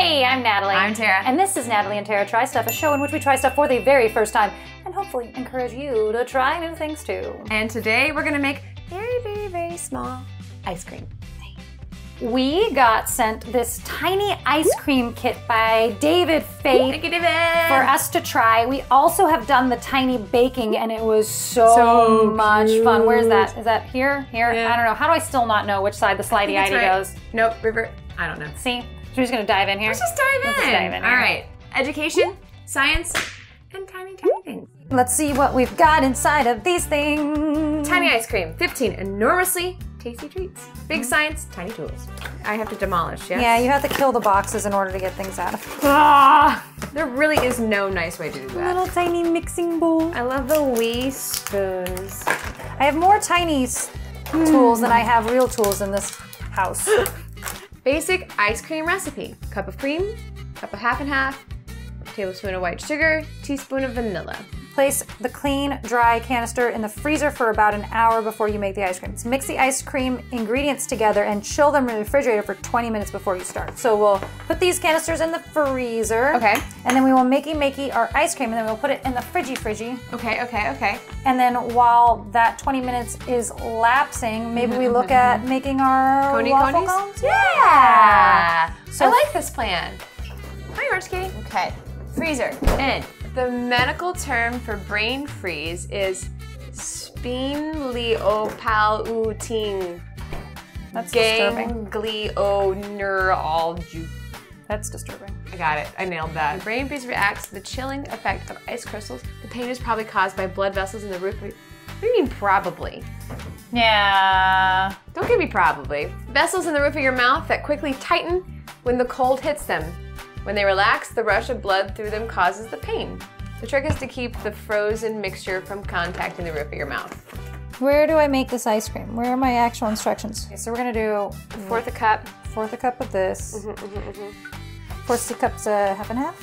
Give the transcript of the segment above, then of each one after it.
Hey, I'm Natalie. I'm Tara. And this is Natalie and Tara Try Stuff, a show in which we try stuff for the very first time and hopefully encourage you to try new things too. And today we're gonna make very, very, very small ice cream. We got sent this tiny ice cream kit by David you, David. for us to try. We also have done the tiny baking and it was so, So much cute. fun. Where's that? Is that here? Here? Yeah. I don't know. How do I still not know which side the slidey That's ID right. goes? Nope, river. I don't know. See? She's just gonna dive in here. Let's just dive in. Let's just dive in All right. Education, science, and tiny, tiny things. Let's see what we've got inside of these things. Tiny ice cream, 15 enormously tasty treats. Big science, tiny tools. I have to demolish, yes? Yeah, you have to kill the boxes in order to get things out of. Ah, there really is no nice way to do that. Little tiny mixing bowl. I love the wee spoons. I have more tiny s- tools than I have real tools in this house. Basic ice cream recipe. Cup of cream, cup of half and half, tablespoon of white sugar, teaspoon of vanilla. Place the clean, dry canister in the freezer for about an hour before you make the ice cream. Mix the ice cream ingredients together and chill them in the refrigerator for 20 minutes before you start. So we'll put these canisters in the freezer. Okay. And then we will makey makey our ice cream and then we'll put it in the fridgy fridgy. Okay, okay, okay. And then while that 20 minutes is lapsing, maybe we look at making our Coney waffle conies? cones. Yeah. So- I like this plan. Hi, Orange Kitty. Okay, freezer. And the medical term for brain freeze is sphenopalatine That's disturbing. ganglioneuralgia. That's disturbing. I got it. I nailed that. The brain freeze reacts to the chilling effect of ice crystals. The pain is probably caused by blood vessels in the roof. What do you mean probably? Yeah. Don't give me probably. Vessels in the roof of your mouth that quickly tighten when the cold hits them. When they relax, the rush of blood through them causes the pain. The trick is to keep the frozen mixture from contacting the roof of your mouth. Where do I make this ice cream? Where are my actual instructions? Okay, so we're gonna do Fourth a cup. fourth a cup of this. Mm-hmm, mm-hmm, mm-hmm. Four C cups of half and half.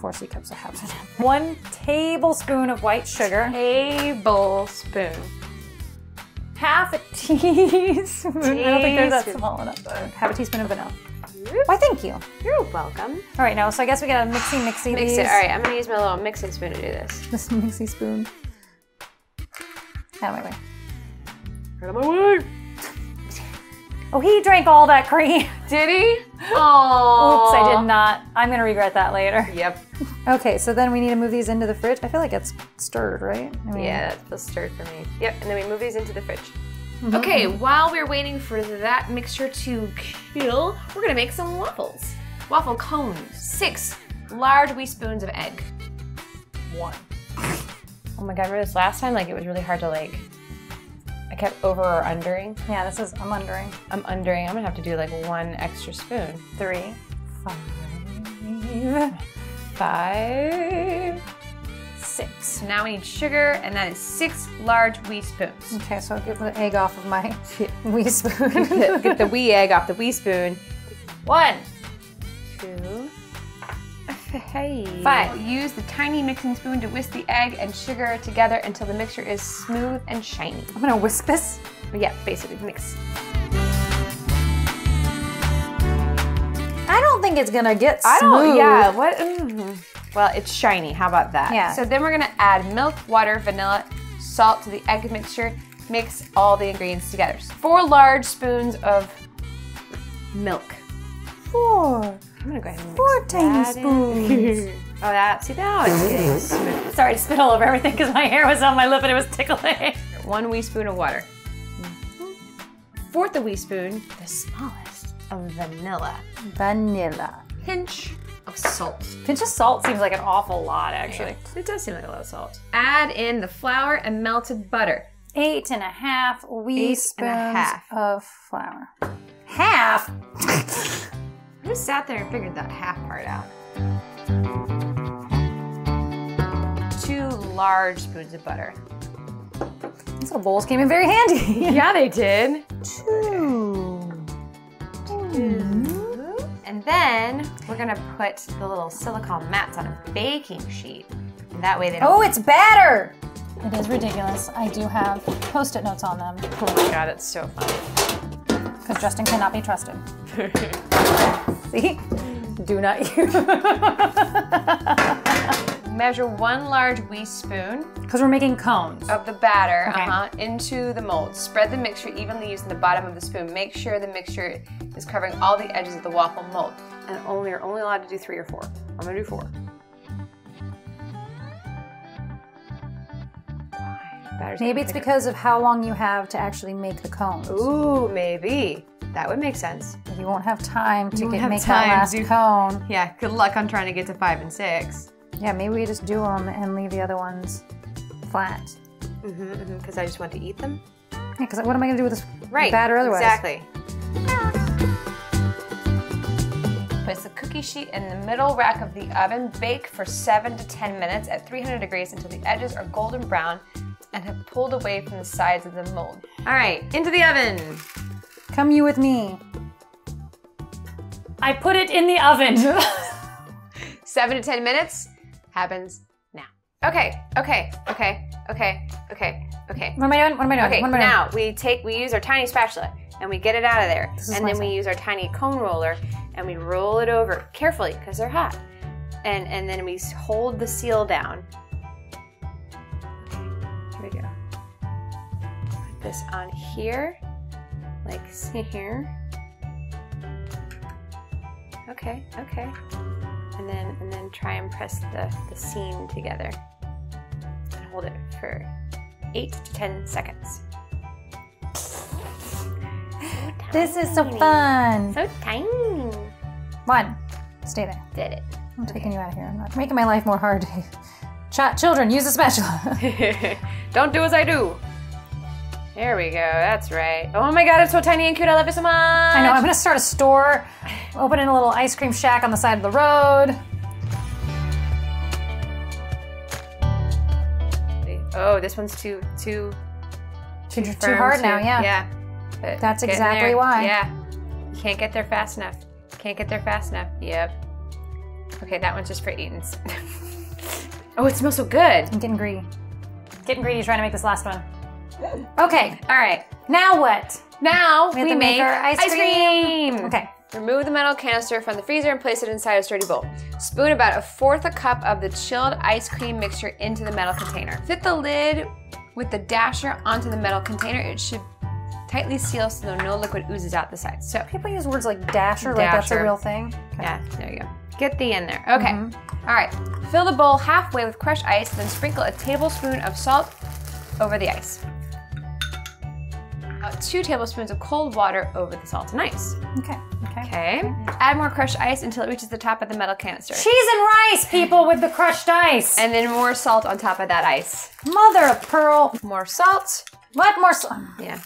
Four C cups of half and half. One tablespoon of white sugar. Tablespoon. Half a teaspoon. I don't think they're that small enough. Half a teaspoon of vanilla. Why, thank you. You're welcome. All right, now, so I guess we gotta mixy mixy Mix these. it. All right, I'm gonna use my little mixing spoon to do this. This mixy spoon. Out of my way. Out of my way. Oh, he drank all that cream. Did he? Oh. Oops, I did not. I'm gonna regret that later. Yep. Okay, so then we need to move these into the fridge. I feel like it's stirred, right? I mean, Yeah, that feels stirred for me. Yep, and then we move these into the fridge. Mm-hmm. Okay, while we're waiting for that mixture to cool, we're gonna make some waffles. Waffle cones. Six large wee spoons of egg. One. Oh my god, remember this last time? Like it was really hard to like. I kept over or undering. Yeah, this is, I'm undering. I'm undering. I'm gonna have to do like one extra spoon. Three, five, Five. Six. So now we need sugar, and that is six large wee spoons. Okay, so I'll get the egg off of my wee spoon. get, get the wee egg off the wee spoon. One. Two. Hey. Five. Use the tiny mixing spoon to whisk the egg and sugar together until the mixture is smooth and shiny. I'm gonna whisk this. Yeah, basically mix. I don't think it's gonna get smooth. I don't. Yeah. What? mm. Well, it's shiny. How about that? Yeah. So then we're gonna add milk, water, vanilla, salt to the egg mixture. Mix all the ingredients together. Four large spoons of milk. Four. I'm gonna go ahead and mix Four tiny spoons. oh, that. See now it's getting smooth. Sorry to spit all over everything because my hair was on my lip and it was tickling. One wee spoon of water. Mm-hmm. Fourth a wee spoon, the smallest, of vanilla. Vanilla. Pinch of salt. Pinch of salt seems like an awful lot, actually. It does seem like a lot of salt. Add in the flour and melted butter. Eight and a half wee Eight spoons and a half. of flour. Half? I just sat there and figured that half part out. Two large spoons of butter. These little bowls came in very handy. Yeah, they did. Two. And then we're gonna put the little silicone mats on a baking sheet. And that way they don't. Oh, it's batter! It is ridiculous. I do have post-it notes on them Oh my god, it's so funny. because Justin cannot be trusted. See? Do not use. Measure one large wee spoon Because we're making cones. of the batter Okay. uh-huh, into the mold. Spread the mixture evenly using the bottom of the spoon. Make sure the mixture is covering all the edges of the waffle mold. And only you're only allowed to do three or four. I'm gonna do four. Batter's Maybe it's because of how long you have to actually make the cones. Ooh, maybe. That would make sense. You won't have time to get make time that last cone. Yeah, good luck on trying to get to five and six. Yeah, maybe we just do them and leave the other ones flat. Mm-hmm, because I just want to eat them. Yeah, because what am I going to do with this Right. batter otherwise? Exactly. Place the cookie sheet in the middle rack of the oven. Bake for 7 to 10 minutes at 300 degrees until the edges are golden brown and have pulled away from the sides of the mold. All right, into the oven. Come you with me. I put it in the oven. 7 to 10 minutes happens now. Okay, okay, okay, okay, okay, okay. what am I doing? What am I doing? Okay, what am I doing? now we take we use our tiny spatula and we get it out of there. is And then we use our tiny cone roller and we roll it over carefully because they're hot. And and then we hold the seal down. Here we go. Put this on here. Like see here. Okay, okay. And then and then try and press the, the seam together. And hold it for eight to ten seconds. This is so fun. So tiny. One. Stay there. Did it. I'm taking you out of here. I'm not making my life more hard. Ch- children, use a spatula. Don't do as I do. There we go. That's right. Oh my god, it's so tiny and cute. I love it so much. I know. I'm gonna start a store, opening a little ice cream shack on the side of the road. Oh, this one's too too Too, too firm hard too. now, yeah. Yeah. But That's exactly why. Yeah. You can't get there fast enough. Can't get there fast enough. Yep. Okay, that one's just for eating. oh, it smells so good. I'm getting greedy. Getting greedy trying to make this last one. Okay, All right. now what? Now We we, to make make our ice cream. cream. Okay. Remove the metal canister from the freezer and place it inside a sturdy bowl. Spoon about a fourth a cup of the chilled ice cream mixture into the metal container. Fit the lid with the dasher onto the metal container. It should tightly seal so no liquid oozes out the sides. So, People use words like dasher, like that's a real thing. Okay. yeah, there you go. Get the in there. Okay. Mm-hmm. All right. Fill the bowl halfway with crushed ice, then sprinkle a tablespoon of salt over the ice. About two tablespoons of cold water over the salt and ice. Okay. Okay. Okay. Add more crushed ice until it reaches the top of the metal canister. Cheese and rice, people, with the crushed ice. And then more salt on top of that ice. Mother of pearl. More salt. What more? s- Yeah.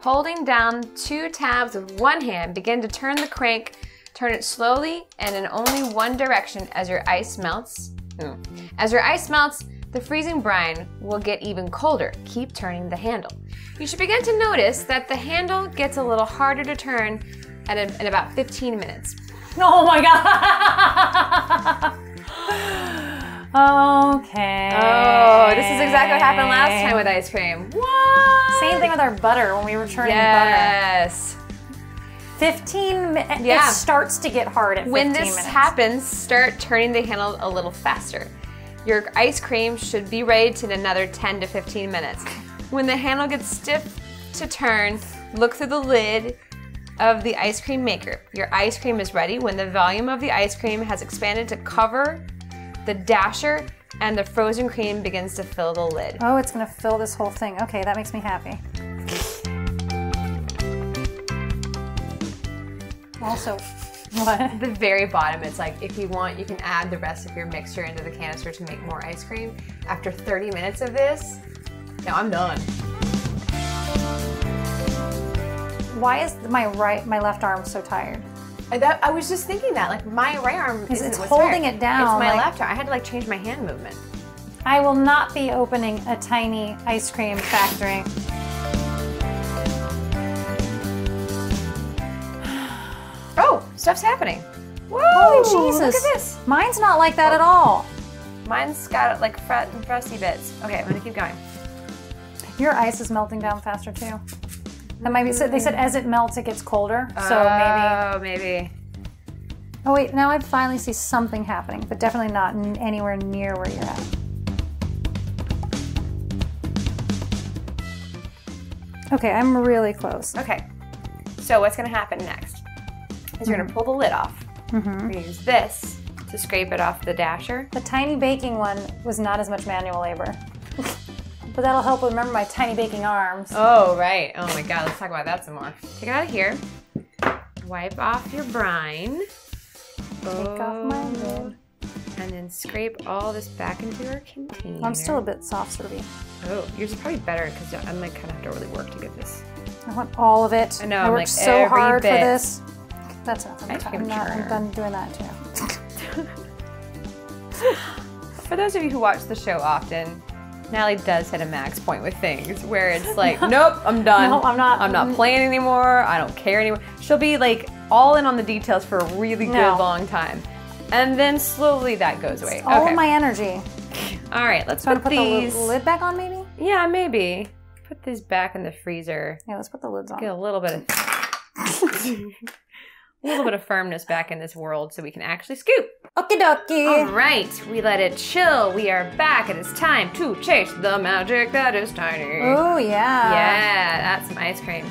Holding down two tabs with one hand, begin to turn the crank. Turn it slowly and in only one direction as your ice melts. Mm. As your ice melts, the freezing brine will get even colder. Keep turning the handle. You should begin to notice that the handle gets a little harder to turn at, a, at about 15 minutes. Oh my god. okay. Oh, this is exactly what happened last time with ice cream. What? Same thing with our butter when we were turning Yes. butter. 15 minutes. Yeah. It starts to get hard at 15 When this minutes. happens, start turning the handle a little faster. Your ice cream should be ready in another 10 to 15 minutes. When the handle gets stiff to turn, look through the lid of the ice cream maker. Your ice cream is ready when the volume of the ice cream has expanded to cover the dasher and the frozen cream begins to fill the lid. Oh, it's gonna fill this whole thing. Okay, that makes me happy. Also, what? At the very bottom, it's like if you want, you can add the rest of your mixture into the canister to make more ice cream. After 30 minutes of this, now I'm done. Why is my right, my left arm so tired? I, that, I was just thinking that, like my right arm is it's holding it down, It's my like- left arm. I had to like change my hand movement. I will not be opening a tiny ice cream factory. Stuff's happening. Whoa! Holy Jesus! Look at this. Mine's not like that at all. Mine's got like fret and frosty bits. Okay, I'm gonna keep going. Your ice is melting down faster too. That might be. So they said mm. as it melts, it gets colder. So maybe. Oh, maybe. Oh wait, now I finally see something happening, but definitely not anywhere near where you're at. Okay, I'm really close. Okay. So what's gonna happen next is you're gonna pull the lid off. Mm-hmm. We're gonna use this to scrape it off the dasher. The tiny baking one was not as much manual labor. but that'll help remember my tiny baking arms. Oh, right. Oh my god, let's talk about that some more. Take it out of here. Wipe off your brine. Take off my Oh. lid. And then scrape all this back into your container. I'm still a bit soft servy. Oh, yours is probably better because I might kind of have to really work to get this. I want all of it. I know, I I'm worked like, so hard bit. for this. That's enough. I'm, I'm not. I'm done doing that too. For those of you who watch the show often, Natalie does hit a max point with things where it's like, nope, I'm done. No, I'm not. I'm not playing anymore. I don't care anymore. She'll be like all in on the details for a really good No. long time. And then slowly that goes away. All okay. my energy. all right, let's put, put the these. li- lid back on, maybe? Yeah, maybe. Put these back in the freezer. Yeah, let's put the lids on. Get a little bit of a little bit of firmness back in this world so we can actually scoop. Okie dokie. All right, we let it chill. We are back. It is time to chase the magic that is tiny. Oh yeah. Yeah, that's some ice cream.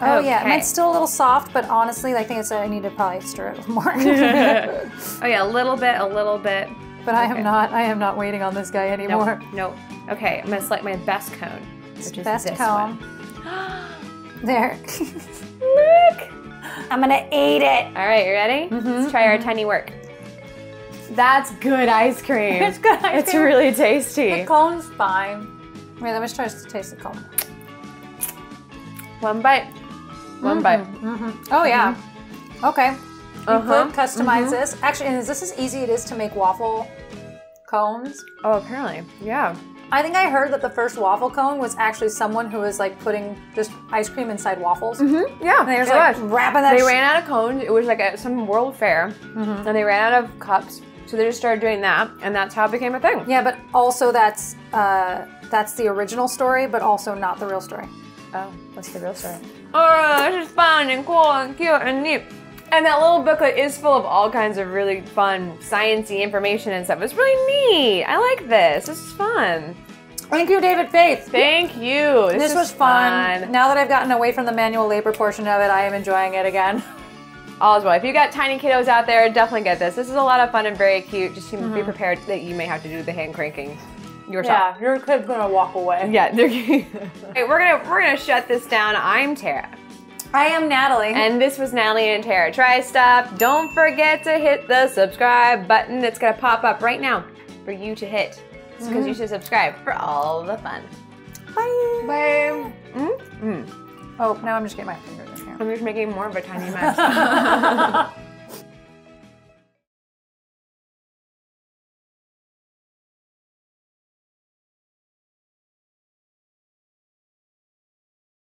Oh yeah. Okay. Mine's still a little soft, but honestly, I think it's I need to probably stir it more. oh yeah, a little bit, a little bit. but I am not. I am not waiting on this guy anymore. Nope, nope. Okay, I'm gonna select my best cone, which is Best this comb. one. There. Look. I'm gonna eat it. All right, you ready? Mm-hmm, Let's try our mm-hmm. tiny work. That's good ice cream. It's good ice It's cream. really tasty. The cone's fine. Wait, let me try to taste the cone. One bite. One mm-hmm, bite. Mm-hmm. Oh yeah. Okay. You Uh-huh, could customize this. Actually, is this as easy it is to make waffle cones? Oh, apparently, yeah. I think I heard that the first waffle cone was actually someone who was like putting just ice cream inside waffles. Mm-hmm. Yeah, And they were like was. wrapping that. They ran out of cones. It was like at some world fair, Mm-hmm. and they ran out of cups. So they just started doing that, and that's how it became a thing. Yeah, but also that's uh, that's the original story, but also not the real story. Oh, what's the real story? Oh, this is fun and cool and cute and neat. And that little booklet is full of all kinds of really fun, sciencey information and stuff. It's really neat. I like this. This is fun. Thank you, David Faith. Thank you. This, This was fun. Now that I've gotten away from the manual labor portion of it, I am enjoying it again. All as well. If you got tiny kiddos out there, definitely get this. This is a lot of fun and very cute. Just Mm-hmm. be prepared that you may have to do the hand cranking yourself. your kid's gonna walk away. Yeah, they're, okay, we're gonna we're gonna shut this down. I'm Tara, I am Natalie. and this was Natalie and Tara. Try stuff. Don't forget to hit the subscribe button that's gonna pop up right now for you to hit. Because Mm-hmm. you should subscribe for all the fun. Bye. Bye. Mm? Mm. Oh, now I'm just getting my fingers in here. I'm just making more of a tiny mess.